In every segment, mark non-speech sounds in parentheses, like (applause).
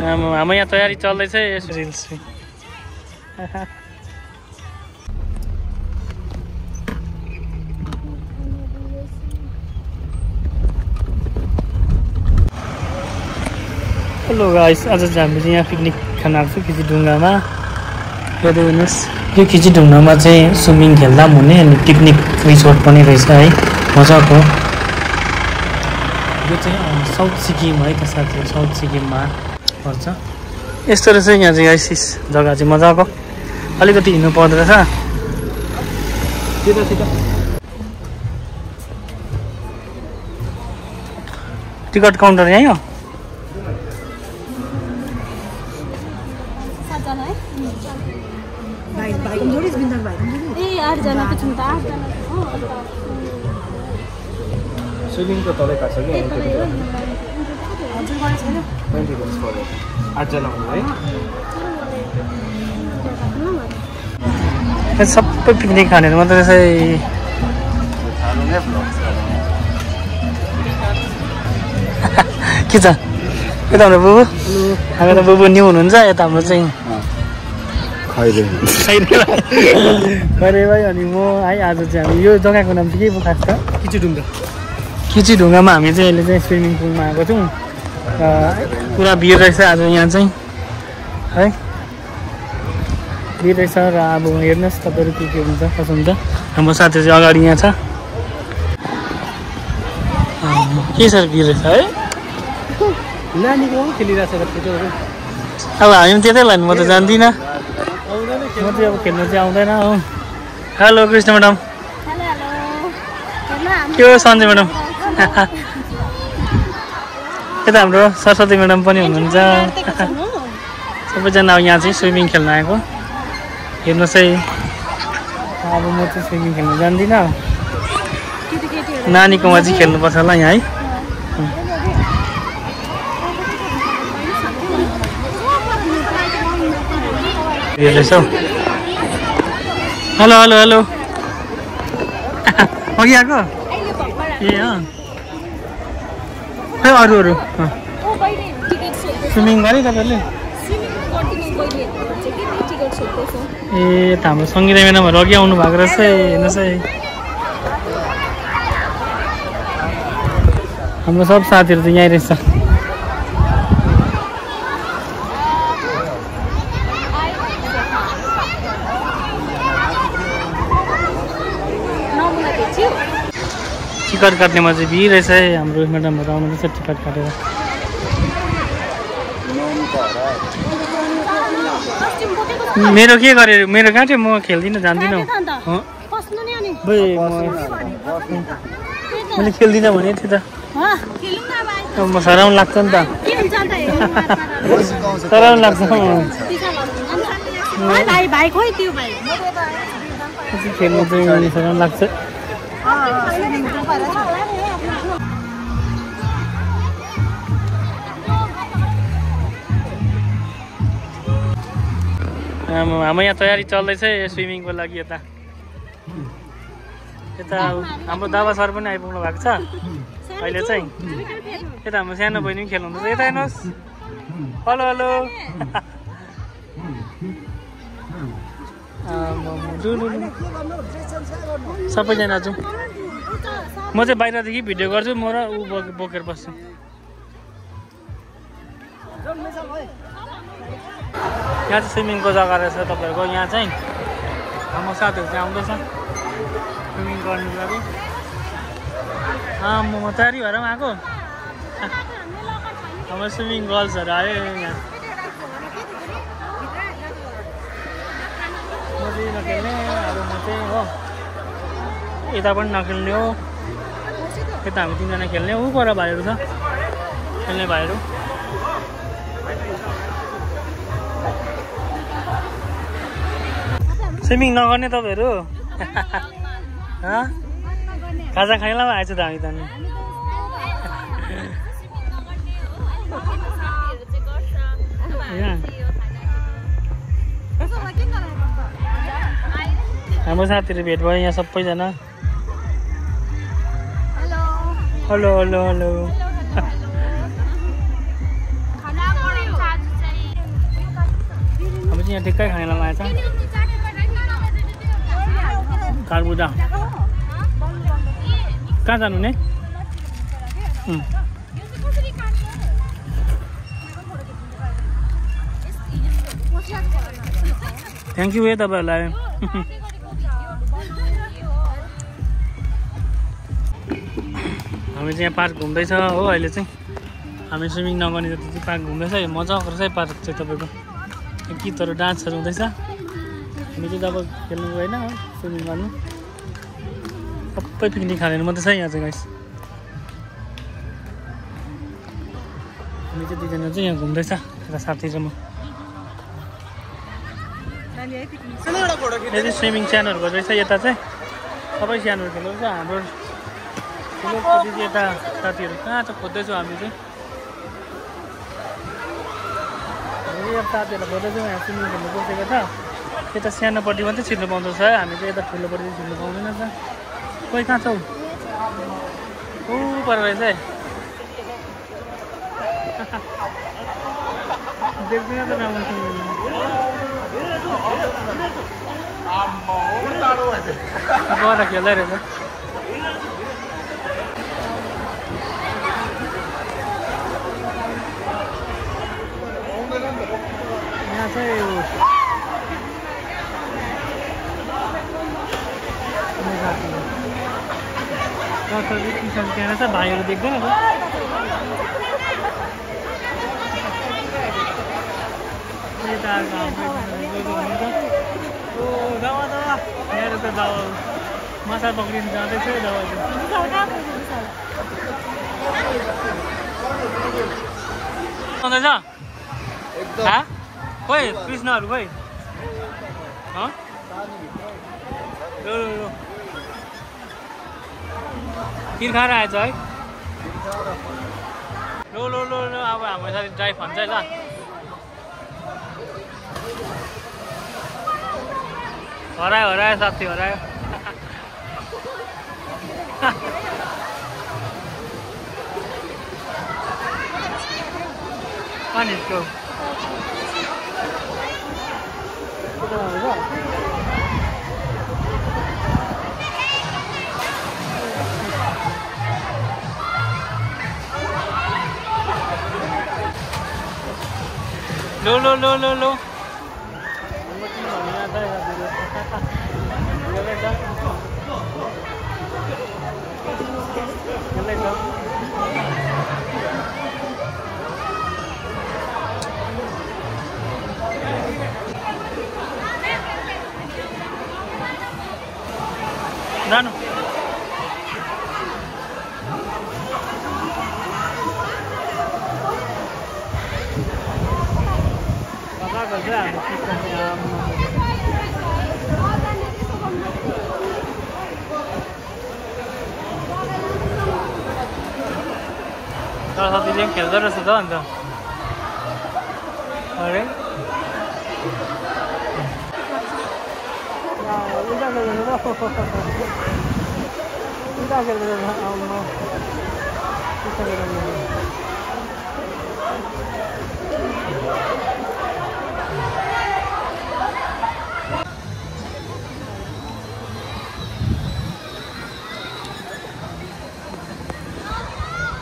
हाम्रो यहाँ तयारी चल्दैछ यस रिल्स हेलो गाइस आज चाहिँ हामी चाहिँ यहाँ पिकनिक खान आएको छु खिची ढुङ्गामा हेर्दै हेर्नुहोस्। यो खिची ढुङ्गामा चाहिँ स्विमिङ खेल्दा पनि हुने अनि पिकनिक रिसोर्ट पनि रहेछ है। मजाको। यो चाहिँ साउथ सिक्किम है त साथीहरू साउथ सिक्किममा पर्छ। यस्तो रहेछ यहाँ चाहिँ गाइसिस जग्गा चाहिँ मजाको। अलिकति हिँड्नु पर्दो रहेछ। टिकट काउन्टर यहीँ हो? स्विमिङको तलै काट्छ कि? आठजना है सबै पिकनिक खानेहरू मात्रै भ्लग्स के छ? यता हाम्रो बुबु? हाम्रो त बुबु न्यु हुनुहुन्छ यता हाम्रो चाहिँ। खैरे अरे भाइ अनि म है आज चाहिँ हामी यो जग्गाको नाम चाहिँ के पो खास त किचु ढुङ्गा किची ढुङ्गामा हामी चाहिँ अहिले चाहिँ स्विमिङ पुलमा आएको छौँ। पुरा भिड रहेछ आज यहाँ चाहिँ है? भिड रहेछ र अब हेर्नुहोस् तपाईँहरू के के हुन्छ कसो हुन्छ। हाम्रो साथी चाहिँ अगाडि यहाँ छ। के छ भिड रहेछ है? नानीको खेलिरहेको छ फोटोहरू अब हामी पनि त्यतै लानु म त जान्दिनँ। म चाहिँ अब खेल्नु चाहिँ आउँदैन हो। Hello Krishna madam. के हो सञ्जय म्याडम? यता हाम्रो सरस्वती म्याडम पनि हुनुहुन्छ। सबैजना अब यहाँ चाहिँ स्विमिङ खेल्न आएको। हेर्नुहोस् है। अब म चाहिँ स्विमिङ खेल्न जान्दिनँ। नानीकोमा चाहिँ खेल्नुपर्छ होला यहाँ है। हेर्दैछ। हौ हेलो हेलो हेलो। (laughs) अघि आएको? ए अँ खै अरू अरू। स्विमिङ गरेँ तपाईँहरूले ए त हाम्रो सङ्गीता म्याडमहरू अघि आउनु भएको रहेछ है हेर्नुहोस् है। हाम्रो सब साथीहरू चाहिँ यहीँ रहेछ। टिकट काट्नेमा चाहिँ भिड रहेछ है। हाम्रो म्याडमहरू आउनु रहेछ टिकट काटेर। मेरो के गरेँ मेरो कहाँ थियो? म खेल्दिनँ जान्दिनँ। काट्यो मैले खेल्दिनँ भने थियो त। म सराउनु लाग्छ नि त। सराउनु लाग्छ। त्यो खेल्नु चाहिँ सराउनु लाग्छ। हाम्रो यहाँ तयारी चल्दैछ स्विमिङको लागि यता। यता हाम्रो दावा सर पनि आइपुग्नु भएको छ। अहिले चाहिँ यता हाम्रो सानो बहिनी पनि खेल्नुहुँदैछ। यता हेर्नुहोस्। Hello hello. सबैजना जाउँ। म चाहिँ बाहिरदेखि भिडियो गर्छु म र ऊ बोके- बोकेर बस्छु। यहाँ चाहिँ स्विमिङको जग्गा रहेछ तपाईँहरूको यहाँ चाहिँ हाम्रो साथीहरू चाहिँ आउँदैछ। स्विमिङ गर्नुको लागि म तयारी भएर पनि आएको। हाम्रो स्विमिङ गर्ल्सहरू आयो यहाँ। म चाहिँ नखेल्ने अब म चाहिँ हो। यता पनि नखेल्ने हो। यता हामी तिनजना खेल्ने ऊ पर भाइहरू छ। खेल्ने भाइहरू। स्विमिङ नगर्ने तपाईँहरू? (laughs) हँ? खाजा खाइलामा आएछ त हामी त हाम्रो साथीहरू भेट भयो यहाँ सबैजना। हेलो हेलो हेलो चाहिँ यहाँ ठिक्कै खानेलाई लागेको छ खरबुजा कहाँ जानु ने. थ्याङ्क यू है तपाईँहरूलाई हामी चाहिँ यहाँ पार्क घुम्दैछ हो अहिले चाहिँ। हामी स्विमिङ नगर्ने जति चाहिँ पार्क घुम्दैछ यो मजाको रहेछ है पार्क चाहिँ तपाईँको। गीतहरू डान्सहरू हुँदैछ। हामी चाहिँ जब खेल्नु गएन हो स्विमिङ गर्नु। सबै पिकनिक खानेहरू मात्रै छ यहाँ चाहिँ गाइस हामी चाहिँ दुईजना चाहिँ यहाँ घुम्दैछ यता साथी र म। चाहिँ स्विमिङ च्यानलहरूको रहेछ यता चाहिँ। सबै सानोहरू खेल्नु रहेछ हाम्रो ठुलो खोजी चाहिँ यता साथीहरू कहाँ चाहिँ खोज्दैछौँ हामी चाहिँ हामी साथीहरूलाई खोज्दैछौँ यहाँ स्विमिङ खेल्नु बसेको छ यता सानोपट्टि मात्रै छिर्नु पाउँदो छ हामी चाहिँ यता ठुलोपट्टि चाहिँ छिर्नु पाउँदैन छ कोही कहाँ छौ ऊ पर रहेछ है देख्दैन त राम्रो गएर खेल्दै रहेछ यहाँ चाहिँ किसान त्यहाँ रहेछ भाइहरू देख्दैन दावा दावा मेरो त दावा माछा पक्रिनु जाँदैछ है दावा आउँदैछ हा खोइ कृष्णहरू खोइ खाएर आएछ है। लो लो लो लो अब हाम्रो साथी ड्राइभ भन्छ है ल। हरायो हरायो साथी हरायो। (laughs) lô lô lô lô lô. Hãy subscribe चाहिँ हाम्रो कृष्ण आम्मा। सरस्वती चाहिँ खेल्दो रहेछ त अन्त अरे उता खेल्दैन त उता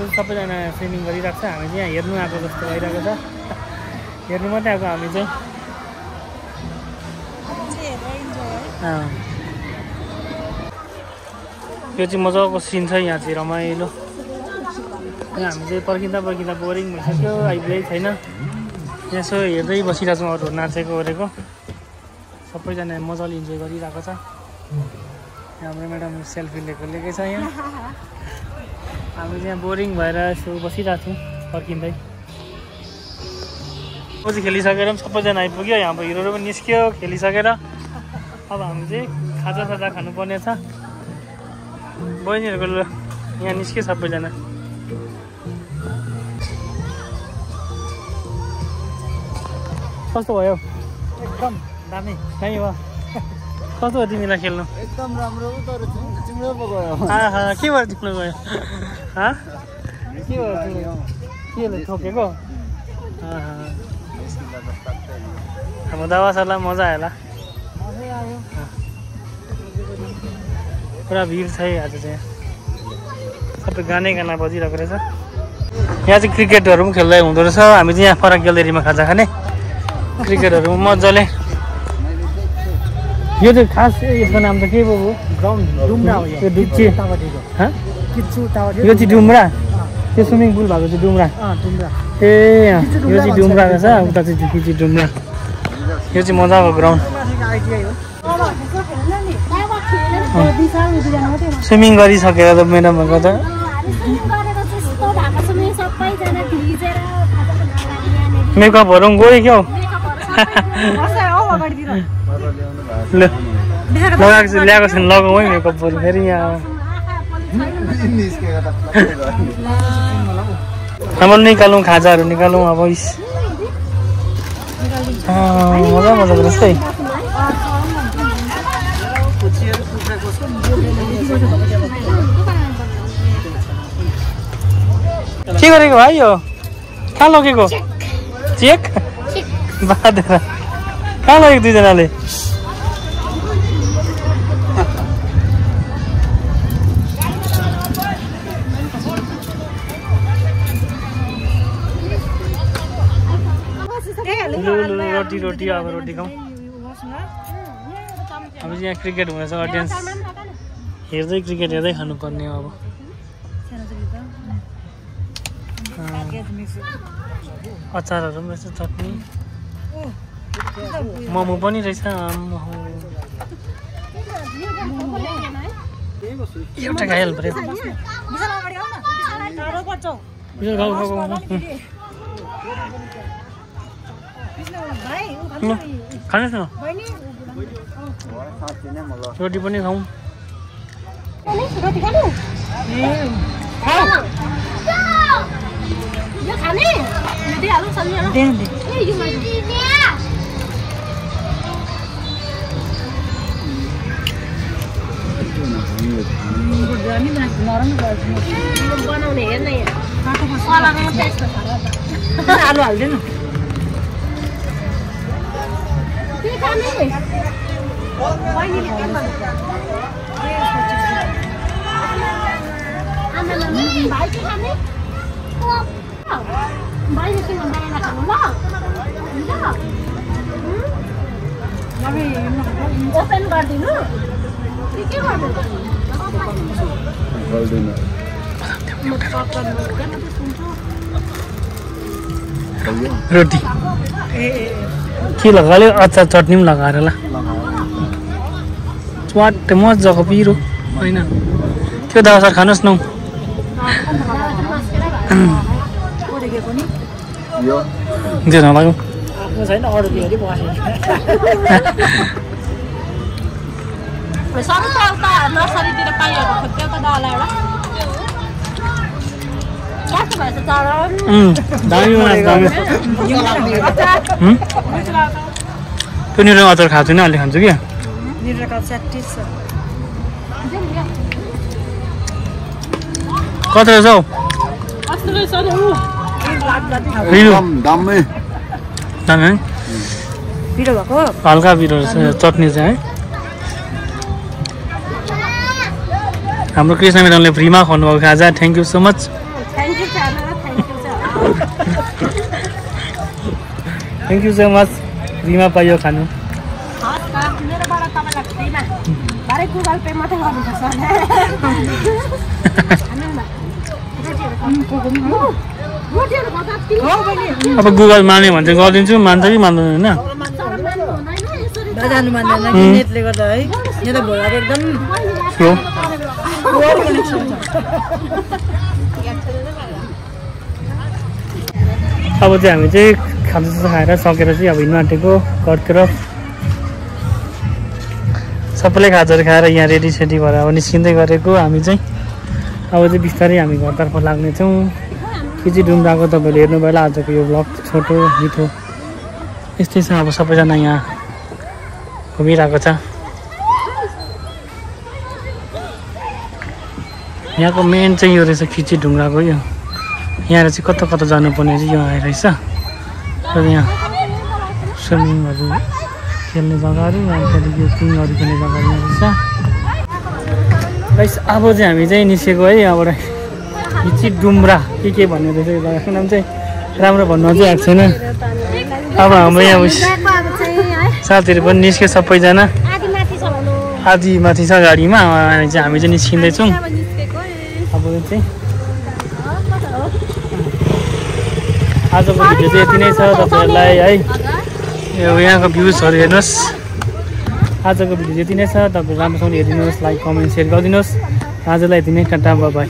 अरू सबैजना स्विमिङ गरिरहेको छ हामी चाहिँ यहाँ हेर्नु आएको जस्तो भइरहेको छ। हेर्नु मात्रै आएको हामी चाहिँ। यो चाहिँ मजाको सिन छ यहाँ चाहिँ रमाइलो हामी चाहिँ पर्खिँदा पर्खिँदा बोरिङ भइसक्यो आइपुगेकै छैन। यसो हेर्दै बसिरहेको छौँ अरू नाचेको ओरेको। सबैजना मजाले इन्जोय गरिरहेको छ। हाम्रो म्याडम सेल्फी लिएको लिएकै छ यहाँ। हामी चाहिँ यहाँ बोरिङ भएर यसो बसिरहेको छौँ पर्खिँदै पछि खेलिसकेर पनि सबैजना आइपुग्यो यहाँ अब हिरोहरू पनि निस्क्यो खेलिसकेर। अब हामी चाहिँ खाजा साजा खानुपर्ने छ। बहिनीहरूको यहाँ निस्क्यो सबैजना। कस्तो भयो? एकदम दामी। दामी भयो कस्तो तिमीलाई खेल्नु? एकदम राम्रो तर पो गयो। के भएर तिम्रो गयो? हाँ? के भएर तिम्रो के ठोकेको? आहा अब दवासरलाई मजा आयो। होला पुरा भिड छ है आज चाहिँ। सबै गानै गाना बजिरहेको रहेछ। यहाँ चाहिँ क्रिकेटहरू पनि खेल्दै हुँदो रहेछ। हामी चाहिँ यहाँ फरक ग्यालेरीमा खाजा खाने। क्रिकेटहरू मजाले यो चाहिँ खास यसको नाम त के पो हो? ग्राउन्ड डुम्रा हो यो। चाहिँ डुम्रा। त्यो स्विमिङ पुल भएको चाहिँ डुम्रा। अँ डुम्रा। ए यो चाहिँ डुम्रा रहेछ। उता चाहिँ झुकी चाहिँ डुम्रा। यो चाहिँ मजाको ग्राउन्ड। स्विमिङ गरिसकेर त म्याडमहरूको त। मेकअपहरू पनि गयो क्या हौ (laughs) (laughs) ल। लगाएको छु ल्याएको छैन लगाउँ है मेकअपहरू फेरि यहाँ। अब निकालौँ खाजाहरू निकालौँ अब इस। मजा मजाको रहेछ है। के गरेको भाइ यो कहाँ लगेको? चेक। बाँधेर कहाँ लगेको दुईजनाले? रोटी रोटी अब रोटी खाउँ अब चाहिँ यहाँ क्रिकेट हुँदैछ अडियन्स हेर्दै क्रिकेट हेर्दै खानुपर्ने हो अब। अचारहरू पनि रहेछ चटनी। मोमो पनि रहेछ। एउटा पऱ्यो। खाऊ खाऊ ल, खानुहोस् न रोटी पनि खाउँ बनाउने हेर्न आलु हाल्दैन। के खाने बहिनीले के भन्नु आमामा भाइ के खाने भाइले के बनाएर खानु ल हुन्छ ओपन गरिदिनु के के गरिदिनु रोटी के लगायो अचार चटनी पनि लगाएर ल च्वाट मजाको पिरो होइन त्यो दावा सर खानुहोस् न हौ। यो त्यो नलागौँ आफ्नो छैन त्यो निरो अचार खाएको छैन अहिले खान्छु कि निरका च्याटिस छ कति रहेछ हौ हल्का पिरो रहेछ चटनी चाहिँ है हाम्रो कृष्ण म्याडमले फ्रीमा खुवाउनुभएको खाजा thank you so much thank you channel thank you thank you so much फ्रीमा पाइयो खानु अब गुगल मान्यो भने चाहिँ गरिदिन्छु मान्छ कि मान्दैन होइन? नेटले गर्दा है यहाँ त एकदम (laughs) हो पुवर कनेक्सन छ अब चाहिँ हामी चाहिँ खाजासाजा खाएर सकेर चाहिँ अब हिँड्नु आँटेको घरतिर सबैले खाजाहरू खाएर यहाँ रेडी सेडी भएर अब निस्किँदै गरेको हामी चाहिँ। अब चाहिँ बिस्तारै हामी घरतर्फ लाग्नेछौँ यो चाहिँ डुम्राको तपाईँले हेर्नु भयो होला आजको यो ब्लग छोटो मिठो। यस्तै छ अब सबैजना यहाँ घुमिरहेको छ। यहाँको मेन चाहिँ यो रहेछ खिची ढुङ्गाको यो। यहाँ चाहिँ कता कता जानुपर्ने चाहिँ यो आइरहेछ र यहाँ स्विमिङहरू खेल्ने जग्गाहरू यहाँ त्यहाँदेखि किङहरू खेल्ने जग्गाहरू यहाँ रहेछ। अब चाहिँ हामी चाहिँ निस्केको है यहाँबाट। हिची डुम्रा के के भन्ने रहेछ यो जग्गाको नाम चाहिँ? राम्रो भन्नु चाहिँ आएको छैन। अब हाम्रो यहाँ साथीहरू पनि निस्क्यो सबैजना। आधी माथि छ गाडीमा हामी चाहिँ निस्किँदैछौँ। अब चाहिँ आजको भिडियो चाहिँ यति नै छ तपाईँहरूलाई है। यो यहाँको भ्युजहरू हेर्नुहोस्। आजको भिडियो यति नै छ। तपाईँ राम्रोसँगले हेरिदिनुहोस् लाइक कमेन्ट सेयर गरिदिनुहोस्। आजलाई यति नै टाटा बाई